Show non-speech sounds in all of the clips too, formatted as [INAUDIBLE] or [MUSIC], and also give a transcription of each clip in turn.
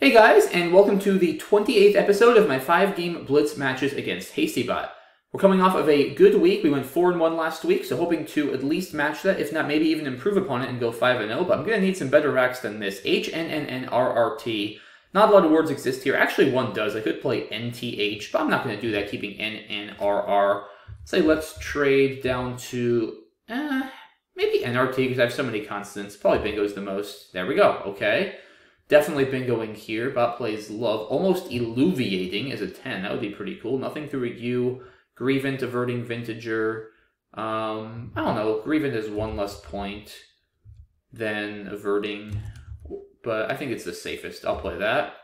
Hey guys, and welcome to the 28th episode of my 5-game Blitz matches against Hastybot. We're coming off of a good week. We went 4 and 1 last week, so hoping to at least match that, if not maybe even improve upon it and go 5 and 0. But I'm going to need some better racks than this. HNNNRRT. Not a lot of words exist here. Actually, one does. I could play NTH, but I'm not going to do that, keeping NNRR. Say let's trade down to eh, maybe NRT because I have so many constants. Probably bingo's the most. There we go. Okay. Definitely bingoing here. Bot plays love. Almost illuviating as a 10. That would be pretty cool. Nothing through a U. Grievant, averting Vintager. Um, I don't know. Grievant is one less point than averting, but I think it's the safest. I'll play that.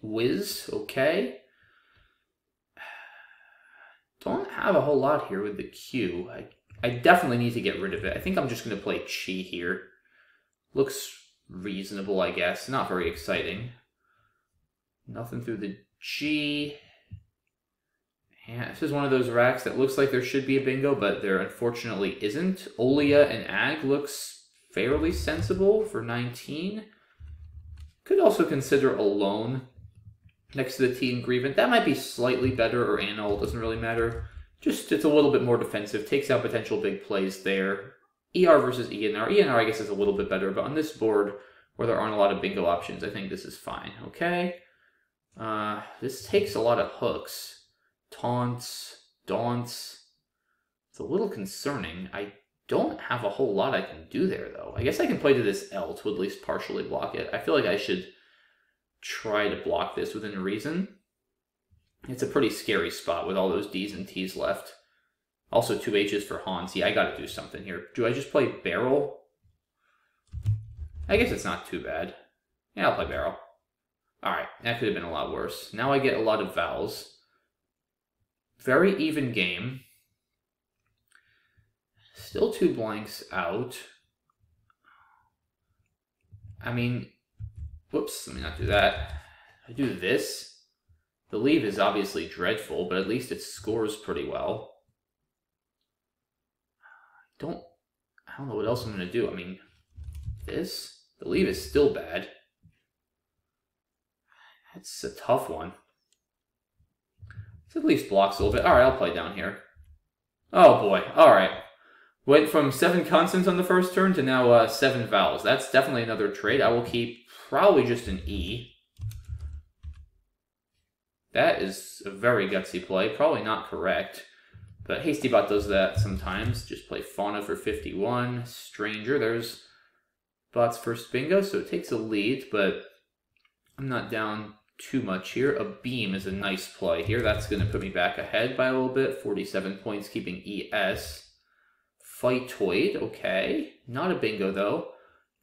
Wiz, okay. [SIGHS] Don't have a whole lot here with the Q. I, I definitely need to get rid of it. I think I'm just going to play Chi here. Looks reasonable, I guess. Not very exciting. Nothing through the G. Yeah, this is one of those racks that looks like there should be a bingo, but there unfortunately isn't. Olia and Ag looks fairly sensible for 19. Could also consider a loan next to the T and Grievant. That might be slightly better, or Annual, doesn't really matter. Just, it's a little bit more defensive, takes out potential big plays there. ER versus ENR. ENR, I guess, is a little bit better, but on this board, where there aren't a lot of bingo options, I think this is fine, okay? Uh, this takes a lot of hooks taunts, daunts. It's a little concerning. I don't have a whole lot I can do there, though. I guess I can play to this L to at least partially block it. I feel like I should try to block this within a reason. It's a pretty scary spot with all those D's and T's left. Also two H's for Hans. Yeah, I gotta do something here. Do I just play Barrel? I guess it's not too bad. Yeah, I'll play Barrel. Alright, that could have been a lot worse. Now I get a lot of vowels. Very even game. Still two blanks out. I mean, whoops, let me not do that. I do this. The leave is obviously dreadful, but at least it scores pretty well. Don't, I don't know what else I'm to do. I mean, this, the leave is still bad. That's a tough one at least blocks a little bit. All right, I'll play down here. Oh boy. All right. Went from seven consonants on the first turn to now uh, seven vowels. That's definitely another trade. I will keep probably just an E. That is a very gutsy play. Probably not correct. But Hastybot does that sometimes. Just play Fauna for 51. Stranger, there's Bot's first bingo, so it takes a lead, but I'm not down too much here. A beam is a nice play here. That's going to put me back ahead by a little bit. 47 points, keeping ES. Phytoid, okay. Not a bingo, though.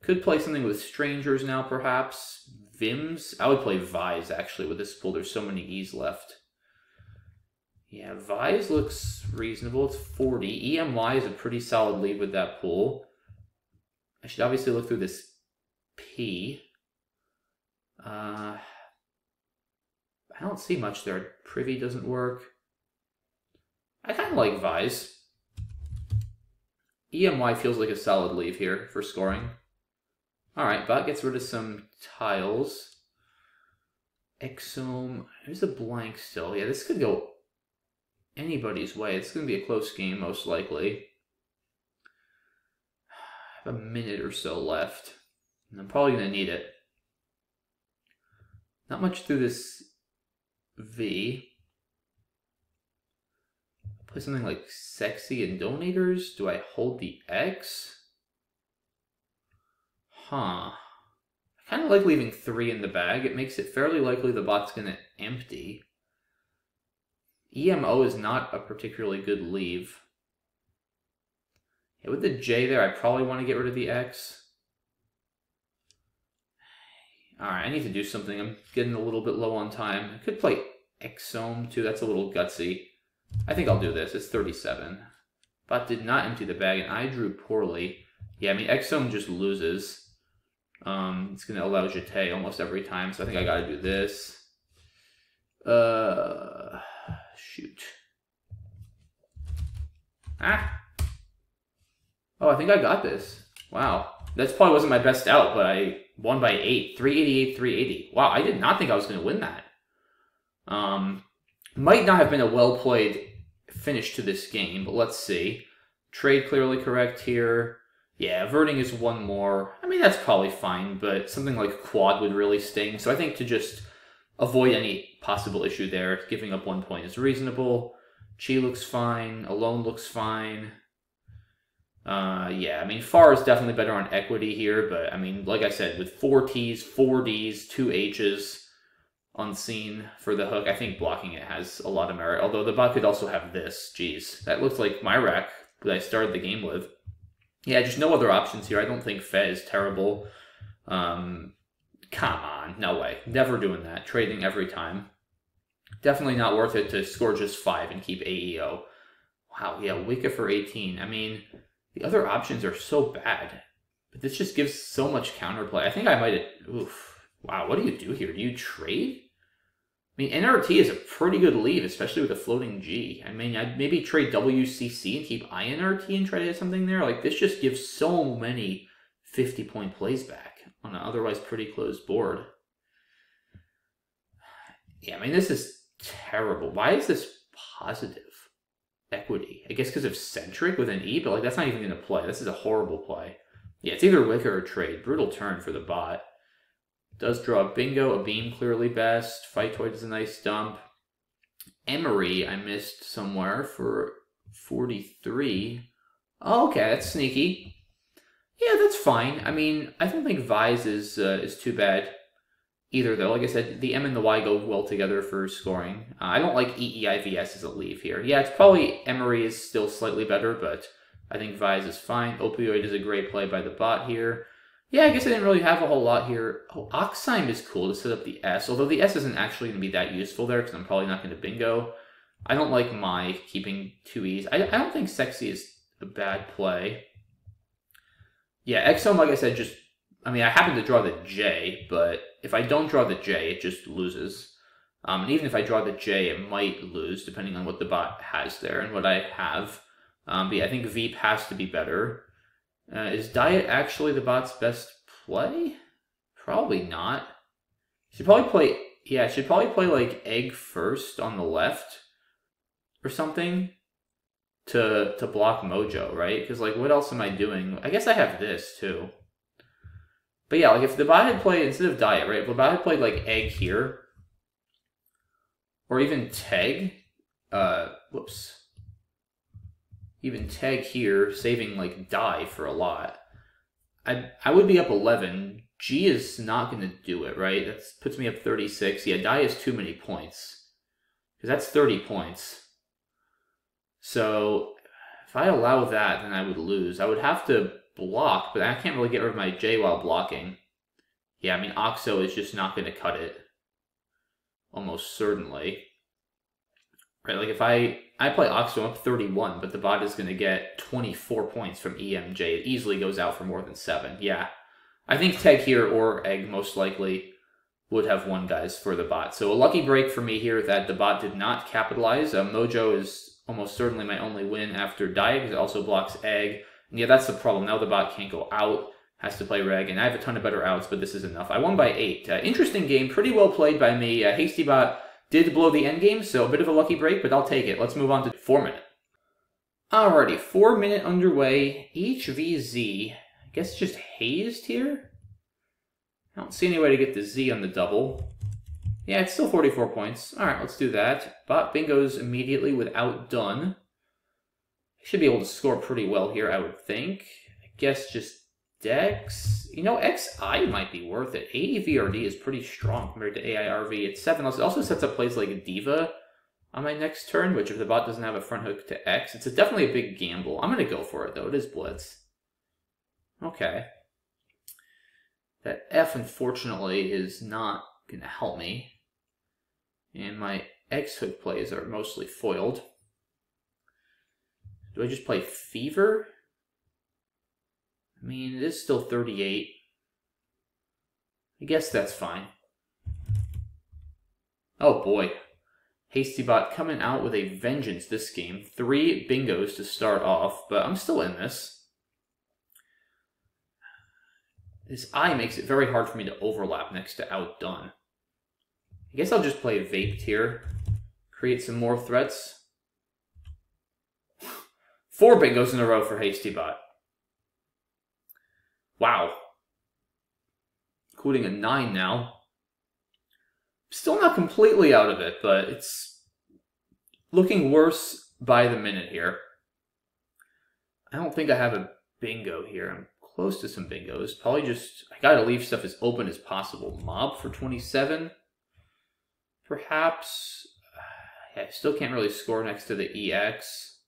Could play something with Strangers now, perhaps. Vims. I would play Vise, actually, with this pool. There's so many E's left. Yeah, Vise looks reasonable. It's 40. EMY is a pretty solid lead with that pool. I should obviously look through this P. Uh, I don't see much there. Privy doesn't work. I kind of like Vise. EMY feels like a solid leave here for scoring. Alright, Bot gets rid of some tiles. Exome. There's a blank still. Yeah, this could go anybody's way. It's going to be a close game, most likely. I have a minute or so left. And I'm probably going to need it. Not much through this V. Play something like sexy and donators. Do I hold the X? Huh. I kind of like leaving three in the bag. It makes it fairly likely the bot's going to empty. EMO is not a particularly good leave. Yeah, with the J there, I probably want to get rid of the X. Alright, I need to do something. I'm getting a little bit low on time. I could play Exome too. That's a little gutsy. I think I'll do this. It's 37. But did not empty the bag, and I drew poorly. Yeah, I mean, Exome just loses. Um, it's going to allow Jete almost every time, so I think I got to do this. Uh, shoot. Ah. Oh, I think I got this. Wow. That probably wasn't my best out, but I won by eight, 388, 380. Wow, I did not think I was going to win that. Um, might not have been a well played finish to this game, but let's see. Trade clearly correct here. Yeah, averting is one more. I mean, that's probably fine, but something like quad would really sting. So I think to just avoid any possible issue there, giving up one point is reasonable. Chi looks fine. Alone looks fine. Uh, yeah, I mean, Far is definitely better on equity here, but I mean, like I said, with four T's, four D's, two H's, unseen for the hook, I think blocking it has a lot of merit. Although the bot could also have this. Jeez, that looks like my rack that I started the game with. Yeah, just no other options here. I don't think Fe is terrible. Um, come on, no way. Never doing that. Trading every time. Definitely not worth it to score just five and keep AEO. Wow, yeah, Wicca for 18. I mean, the other options are so bad, but this just gives so much counterplay. I think I might. Oof. Wow, what do you do here? Do you trade? I mean, NRT is a pretty good leave, especially with a floating G. I mean, I'd maybe trade WCC and keep INRT and try to hit something there. Like, this just gives so many 50 point plays back on an otherwise pretty closed board. Yeah, I mean, this is terrible. Why is this positive? equity. I guess because of centric with an E, but like that's not even going to play. This is a horrible play. Yeah, it's either wicker or trade. Brutal turn for the bot. Does draw a bingo, a beam clearly best. Phytoid is a nice dump. Emery I missed somewhere for 43. Oh, okay, that's sneaky. Yeah, that's fine. I mean, I don't think Vise is uh, is too bad either though. Like I said, the M and the Y go well together for scoring. Uh, I don't like EEIVS as a leave here. Yeah, it's probably Emery is still slightly better, but I think Vise is fine. Opioid is a great play by the bot here. Yeah, I guess I didn't really have a whole lot here. Oh, Oxime is cool to set up the S, although the S isn't actually going to be that useful there because I'm probably not going to bingo. I don't like my keeping two E's. I, I don't think Sexy is a bad play. Yeah, Exome, like I said, just I mean, I happen to draw the J, but if I don't draw the J, it just loses. Um, and even if I draw the J, it might lose, depending on what the bot has there and what I have. Um, but yeah, I think Veep has to be better. Uh, is Diet actually the bot's best play? Probably not. Should probably play, yeah, should probably play like Egg first on the left or something to to block Mojo, right? Because like, what else am I doing? I guess I have this too. But yeah, like if the bot had played instead of diet, right? If the bot had played like egg here, or even tag, uh, whoops, even tag here, saving like die for a lot. I I would be up eleven. G is not going to do it, right? That puts me up thirty six. Yeah, die is too many points because that's thirty points. So if I allow that, then I would lose. I would have to block, but I can't really get rid of my J while blocking. Yeah, I mean, Oxo is just not going to cut it. Almost certainly. Right, like if I, I play Oxo up 31, but the bot is going to get 24 points from EMJ. It easily goes out for more than 7. Yeah. I think Teg here or Egg most likely would have won guys for the bot. So a lucky break for me here that the bot did not capitalize. Uh, Mojo is almost certainly my only win after Diag. It also blocks Egg. And yeah, that's the problem. Now the bot can't go out, has to play reg, and I have a ton of better outs, but this is enough. I won by eight. Uh, interesting game, pretty well played by me. Uh, HastyBot did blow the end game, so a bit of a lucky break, but I'll take it. Let's move on to four minute. Alrighty, four minute underway. HVZ. I guess just hazed here? I don't see any way to get the Z on the double. Yeah, it's still 44 points. Alright, let's do that. Bot bingos immediately with outdone. Should be able to score pretty well here, I would think. I guess just Dex. You know, XI might be worth it. AEVRD is pretty strong compared to AIRV. It's 7. It also sets up plays like Diva on my next turn, which if the bot doesn't have a front hook to X, it's a definitely a big gamble. I'm going to go for it, though. It is Blitz. Okay. That F, unfortunately, is not to help me. And my X hook plays are mostly foiled. Do I just play Fever? I mean, it is still 38. I guess that's fine. Oh boy. Hastybot coming out with a vengeance this game. Three bingos to start off, but I'm still in this. This eye makes it very hard for me to overlap next to outdone. I guess I'll just play vaped here. Create some more threats. Four bingos in a row for Hastybot. Wow. Including a nine now. Still not completely out of it, but it's looking worse by the minute here. I don't think I have a bingo here. I'm close to some bingos. Probably just, I gotta leave stuff as open as possible. Mob for 27. Perhaps, [SIGHS] yeah, I still can't really score next to the EX.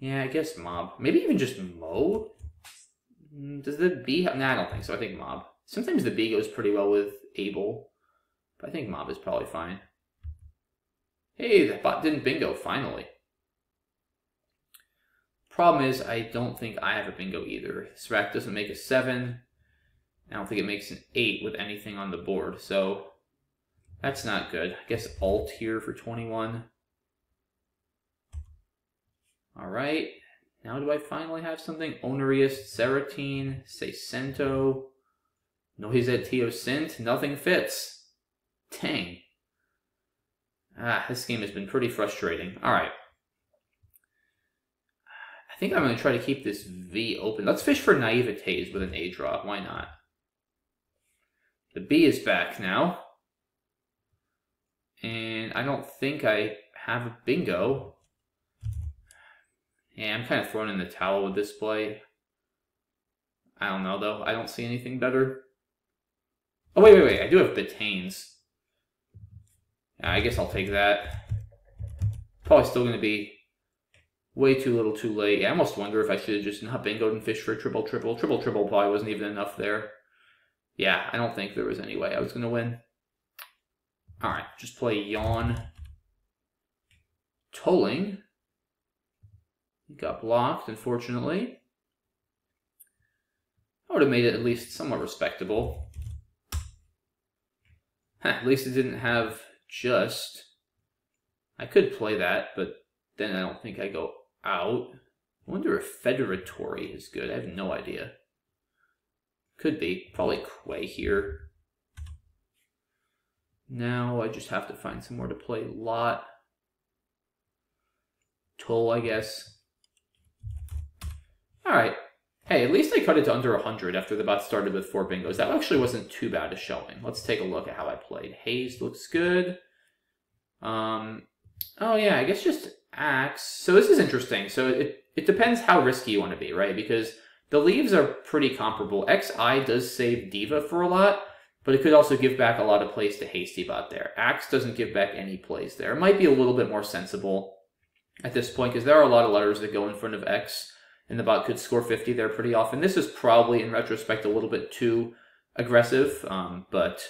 Yeah, I guess mob. Maybe even just Mo? Mm, does the B nah, I don't think so. I think mob. Sometimes the B goes pretty well with Able. But I think mob is probably fine. Hey, that bot didn't bingo, finally. Problem is, I don't think I have a bingo either. This rack doesn't make a 7. I don't think it makes an 8 with anything on the board, so that's not good. I guess alt here for 21. Alright, now do I finally have something? Onarius, Seratine, Seisento, Noisette Teosinte, nothing fits. Dang. Ah, this game has been pretty frustrating. Alright. I think I'm going to try to keep this V open. Let's fish for Naivetes with an A draw. Why not? The B is back now. And I don't think I have a bingo. Yeah, I'm kind of throwing in the towel with this play. I don't know, though. I don't see anything better. Oh, wait, wait, wait. I do have Betanes. I guess I'll take that. Probably still going to be way too little too late. I almost wonder if I should have just not bingoed and fished for a triple triple. Triple triple probably wasn't even enough there. Yeah, I don't think there was any way I was going to win. Alright, just play Yawn. Tolling. Got blocked, unfortunately. I would have made it at least somewhat respectable. at least it didn't have just. I could play that, but then I don't think I go out. I wonder if Federatory is good. I have no idea. Could be. Probably Quay here. Now I just have to find somewhere to play lot. Toll, I guess. Alright. Hey, at least I cut it to under 100 after the bot started with four bingos. That actually wasn't too bad a showing. Let's take a look at how I played. Haze looks good. Um, oh yeah, I guess just axe. So this is interesting. So it, it depends how risky you want to be, right? Because the leaves are pretty comparable. XI does save Diva for a lot, but it could also give back a lot of plays to Hastybot there. Axe doesn't give back any plays there. It might be a little bit more sensible at this point because there are a lot of letters that go in front of X and the bot could score 50 there pretty often. This is probably, in retrospect, a little bit too aggressive, um, but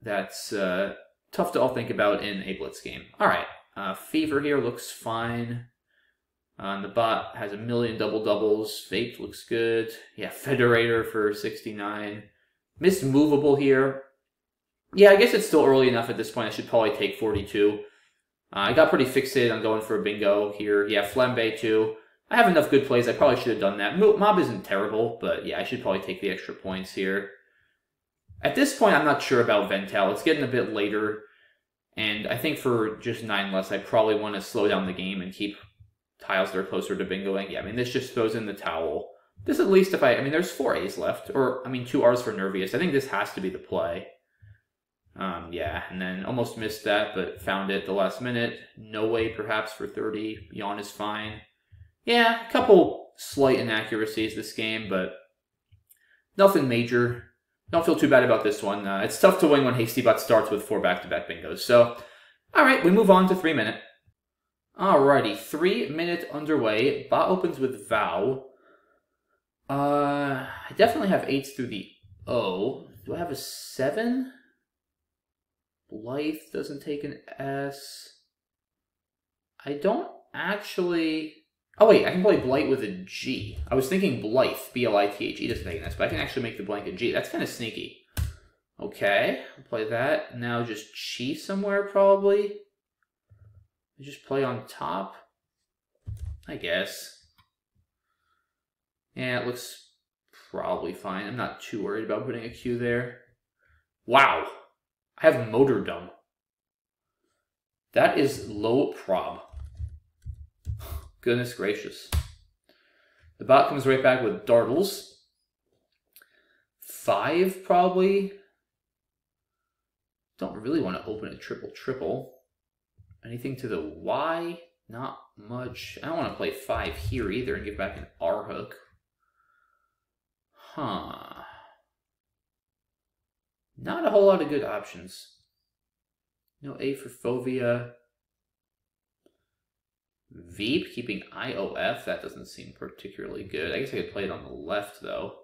that's uh, tough to all think about in a blitz game. All right, uh, Fever here looks fine. Uh, the bot has a million double doubles. Vape looks good. Yeah, Federator for 69. Miss Movable here. Yeah, I guess it's still early enough at this point. I should probably take 42. Uh, I got pretty fixated on going for a bingo here. Yeah, Flambe too. I have enough good plays. I probably should have done that. Mob isn't terrible, but yeah, I should probably take the extra points here. At this point, I'm not sure about Vental. It's getting a bit later, and I think for just 9 less, I probably want to slow down the game and keep tiles that are closer to bingoing. Yeah, I mean, this just throws in the towel. This at least if I, I mean, there's four A's left, or, I mean, two R's for Nervious. I think this has to be the play. Um, yeah, and then almost missed that, but found it the last minute. No way, perhaps, for 30. Yawn is fine. Yeah, a couple slight inaccuracies this game, but nothing major. Don't feel too bad about this one. Uh, it's tough to win when Hastybot starts with four back-to-back bingos. So, all right, we move on to three minute. Alrighty, three minute underway. Bot opens with Vow. Uh, I definitely have eights through the O. Do I have a seven? Blithe doesn't take an S. I don't actually. Oh wait, I can play Blight with a G. I was thinking Blithe, B-L-I-T-H-E doesn't take an S, but I can actually make the blank a G. That's kind of sneaky. Okay, I'll play that. Now just Chi somewhere, probably. Just play on top. I guess. Yeah, it looks probably fine. I'm not too worried about putting a Q there. Wow. I have motor Motordom. That is low prob. Goodness gracious. The bot comes right back with Dartles. Five, probably. Don't really want to open a triple-triple. Anything to the Y? Not much. I don't want to play five here either and give back an R hook. Huh. Not a whole lot of good options. No A for Fovea. Veep keeping IOF. That doesn't seem particularly good. I guess I could play it on the left, though.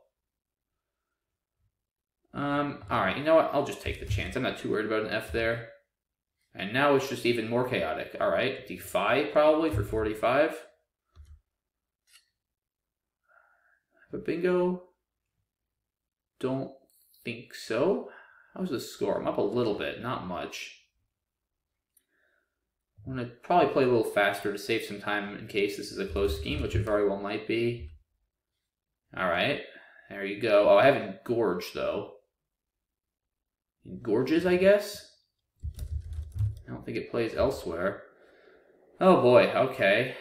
Um, alright, you know what? I'll just take the chance. I'm not too worried about an F there. And now it's just even more chaotic. Alright, Defy probably for 45. But bingo? Don't think so. How's the score? I'm up a little bit, not much. I'm going to probably play a little faster to save some time in case this is a close game, which it very well might be. Alright, there you go. Oh, I haven't gorged, though. Gorges, I guess? I don't think it plays elsewhere. Oh boy, okay.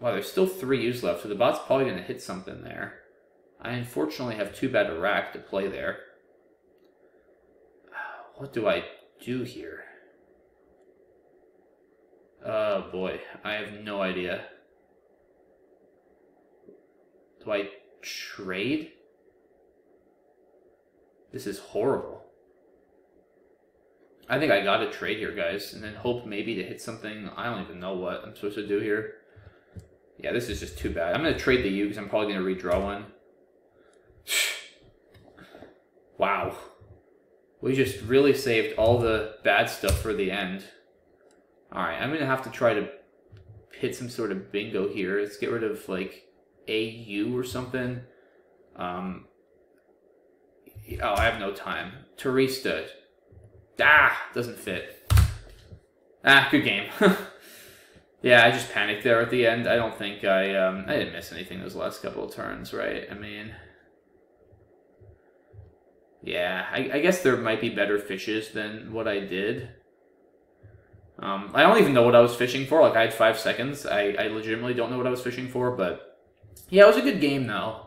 Wow, there's still three U's left, so the bot's probably going to hit something there. I unfortunately have too bad a rack to play there. What do I do here? Oh boy, I have no idea. Do I trade? This is horrible. I think I gotta trade here, guys, and then hope maybe to hit something. I don't even know what I'm supposed to do here. Yeah, this is just too bad. I'm gonna trade the U because I'm probably gonna redraw one. Wow. We just really saved all the bad stuff for the end. Alright, I'm gonna have to try to hit some sort of bingo here. Let's get rid of, like, AU or something. Um, oh, I have no time. Turista. Ah, doesn't fit. Ah, good game. [LAUGHS] yeah, I just panicked there at the end. I don't think I, um, I didn't miss anything those last couple of turns, right? I mean... Yeah, I, I guess there might be better fishes than what I did. Um, I don't even know what I was fishing for. Like, I had five seconds. I, I legitimately don't know what I was fishing for, but... Yeah, it was a good game, though.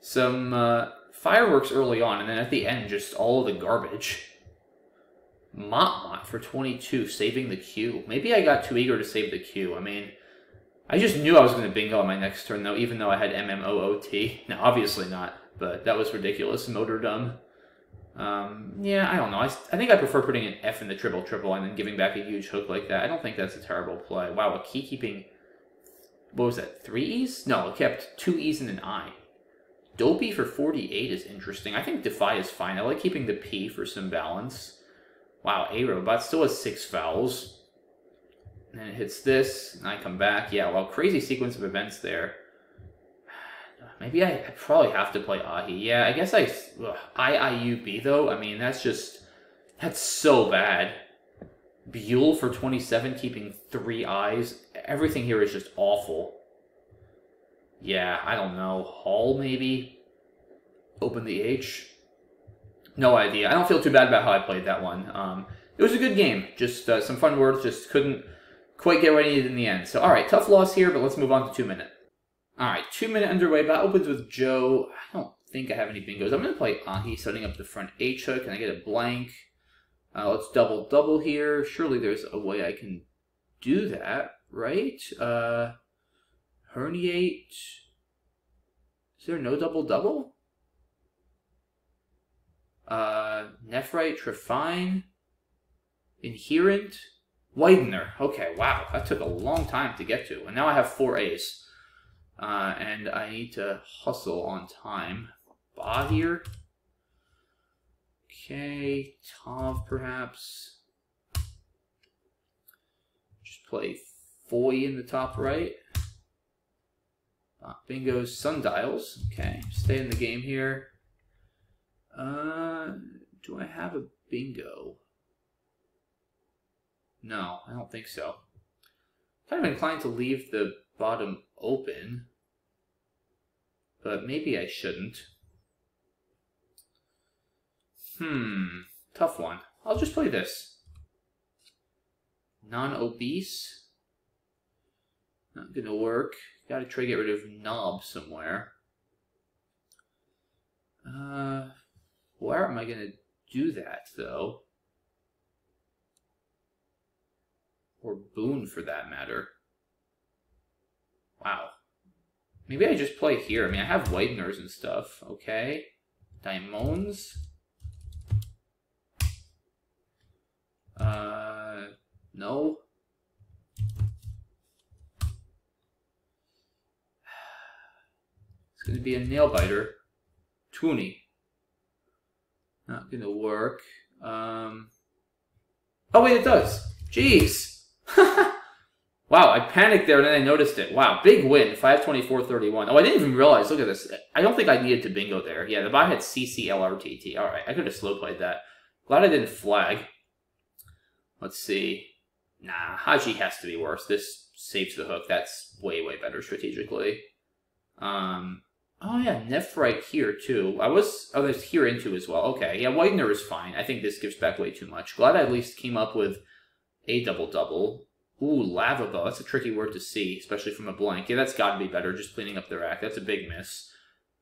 Some uh, fireworks early on, and then at the end, just all of the garbage. Mott for 22, saving the Q. Maybe I got too eager to save the Q. I mean, I just knew I was going to bingo on my next turn, though, even though I had MMOOT. [LAUGHS] No, obviously not, but that was ridiculous. Motordom. Um, yeah, I don't know. I, I think I prefer putting an F in the triple triple and then giving back a huge hook like that. I don't think that's a terrible play. Wow, a key keeping. What was that? Three E's? No, it kept two E's and an I. Dopey for 48 is interesting. I think Defy is fine. I like keeping the P for some balance. Wow, A Robot still has six vowels. And it hits this, and I come back. Yeah, well, crazy sequence of events there. Maybe I, I, probably have to play Ahi. Yeah, I guess I... Though? I mean, that's just... That's so bad. Buell for 27, keeping three eyes. Everything here is just awful. Yeah, I don't know. Hall, maybe? Open the H? No idea. I don't feel too bad about how I played that one. Um, it was a good game. Just uh, some fun words. Just couldn't quite get what I needed in the end. So, all right, tough loss here, but let's move on to two minute. All right, two minute underway. That opens with Joe. I don't think I have any bingos. I'm going to play Ahi, setting up the front H hook, and I get a blank. Uh, let's double double here. Surely there's a way I can do that, right? Uh, herniate. Is there no double double? Uh, nephrite, trephine, inherent, widener. Okay, wow, that took a long time to get to, and now I have four A's. Uh, and I need to hustle on time. Ba here. Okay, Tav perhaps. Just play Foy in the top right. Uh, bingo's sundials. Okay, stay in the game here. Uh, do I have a bingo? No, I don't think so. Kind of inclined to leave the bottom open. but maybe I shouldn't. Hmm, tough one. I'll just play this. Non-obese. Not gonna work. Gotta try to get rid of knob somewhere. Uh, where am I gonna do that, though? Or Boone, for that matter. Wow. Maybe I just play here. I mean, I have whiteners and stuff. Okay. Diamonds. Uh, no. It's going to be a nail biter. Toonie. Not going to work. Um. Oh, wait, it does. Jeez. Wow, I panicked there and then I noticed it. Wow, big win. 524.31. Oh, I didn't even realize. Look at this. I don't think I needed to bingo there. Yeah, the bot had CCLRTT. All right, I could have slow played that. Glad I didn't flag. Let's see. Nah, Haji has to be worse. This saves the hook. That's way, way better strategically. Um, oh yeah, right here too. I was, oh, there's here into as well. Okay, yeah, Widener is fine. I think this gives back way too much. Glad I at least came up with a double-double. Ooh, lavabo. That's a tricky word to see, especially from a blank. Yeah, that's got to be better, just cleaning up the rack. That's a big miss.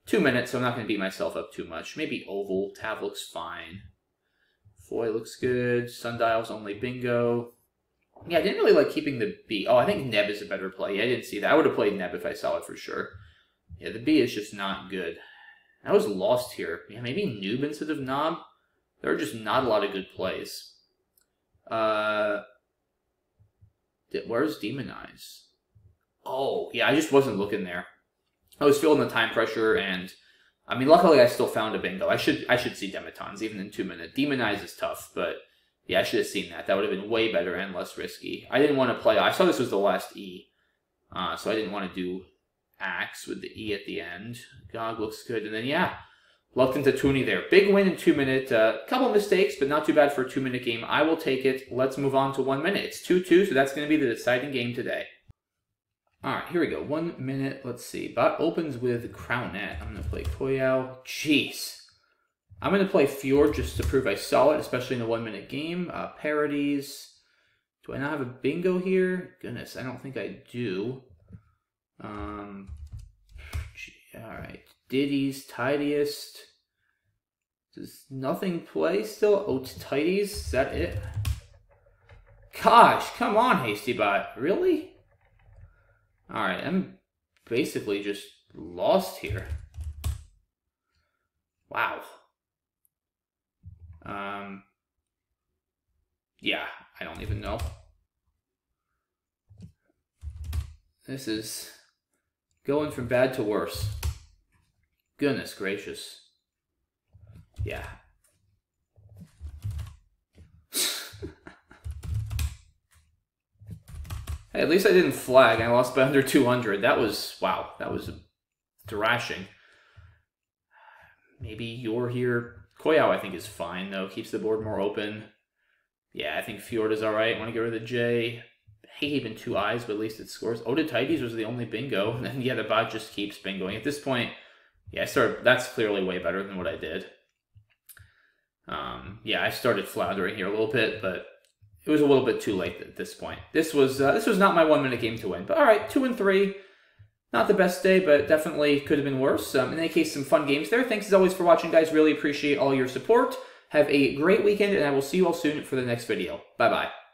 Two minutes, so I'm not going to beat myself up too much. Maybe oval. Tav looks fine. Foy looks good. Sundial's only bingo. Yeah, I didn't really like keeping the B. Oh, I think Neb is a better play. Yeah, I didn't see that. I would have played Neb if I saw it for sure. Yeah, the B is just not good. I was lost here. Yeah, maybe Noob instead of Knob. There are just not a lot of good plays. Uh, where's Demonize? Oh, yeah, I just wasn't looking there. I was feeling the time pressure, and I mean, luckily I still found a bingo. I should I should see Dematons even in two minutes. Demonize is tough, but yeah, I should have seen that. That would have been way better and less risky. I didn't want to play. I saw this was the last E, uh, so I didn't want to do Axe with the E at the end. Gog looks good, and then yeah, lucked into Toonie there. Big win in two minutes. A uh, couple mistakes, but not too bad for a two minute game. I will take it. Let's move on to one minute. It's two two, so that's going to be the deciding game today. All right, here we go. One minute. Let's see. Bot opens with Crownet. I'm going to play Koyao. Jeez. I'm going to play Fjord just to prove I saw it, especially in a one minute game. Uh, parodies. Do I not have a bingo here? Goodness, I don't think I do. Um, all right. Ditties, Tidiest. Does nothing play still? Oh, Tidies? Is that it? Gosh, come on, Hastybot. Really? Alright, I'm basically just lost here. Wow. Um, yeah, I don't even know. This is going from bad to worse. Goodness gracious. Yeah, [LAUGHS] Hey, at least I didn't flag. I lost by under 200. That was, wow, that was thrashing. Maybe you're here. Koyao, I think, is fine, though. Keeps the board more open. Yeah, I think Fjord is alright. Want to get rid of the J. Hey, even two eyes, but at least it scores. Odatites was the only bingo. [LAUGHS] And then, yeah, the bot just keeps bingoing. At this point, yeah, I started, that's clearly way better than what I did. Um, yeah, I started floundering here a little bit, but it was a little bit too late at this point. This was uh, this was not my one minute game to win, but all right, two and three. Not the best day, but definitely could have been worse. Um, in any case, some fun games there. Thanks as always for watching, guys. Really appreciate all your support. Have a great weekend, and I will see you all soon for the next video. Bye bye.